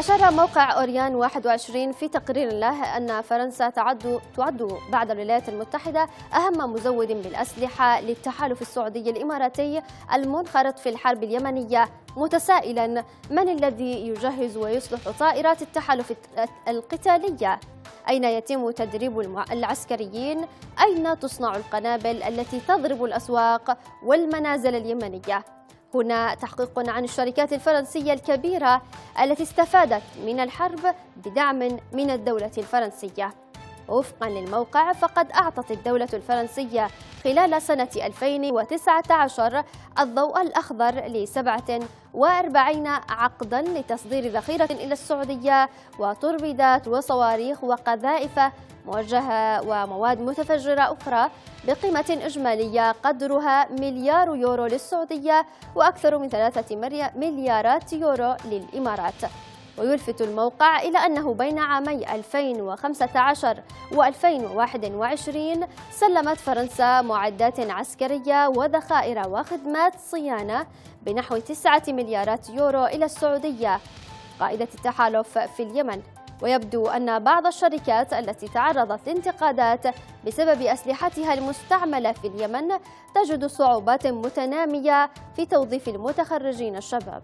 أشار موقع أوريان 21 في تقرير له أن فرنسا تعد, تعد بعد الولايات المتحدة أهم مزود بالأسلحة للتحالف السعودي الإماراتي المنخرط في الحرب اليمنية متسائلا من الذي يجهز ويصلح طائرات التحالف القتالية أين يتم تدريب العسكريين؟ أين تصنع القنابل التي تضرب الأسواق والمنازل اليمنية؟ هنا تحقيق عن الشركات الفرنسية الكبيرة التي استفادت من الحرب بدعم من الدولة الفرنسية. وفقا للموقع فقد أعطت الدولة الفرنسية خلال سنة 2019 الضوء الأخضر ل 47 عقدا لتصدير ذخيرة إلى السعودية وتوربيدات وصواريخ وقذائف موجهة ومواد متفجرة أخرى بقيمة إجمالية قدرها مليار يورو للسعودية وأكثر من ثلاثة مليارات يورو للإمارات. ويلفت الموقع إلى أنه بين عامي 2015 و 2021 سلمت فرنسا معدات عسكرية وذخائر وخدمات صيانة بنحو 9 مليارات يورو إلى السعودية. قائدة التحالف في اليمن ويبدو أن بعض الشركات التي تعرضت لانتقادات بسبب أسلحتها المستعملة في اليمن تجد صعوبات متنامية في توظيف المتخرجين الشباب.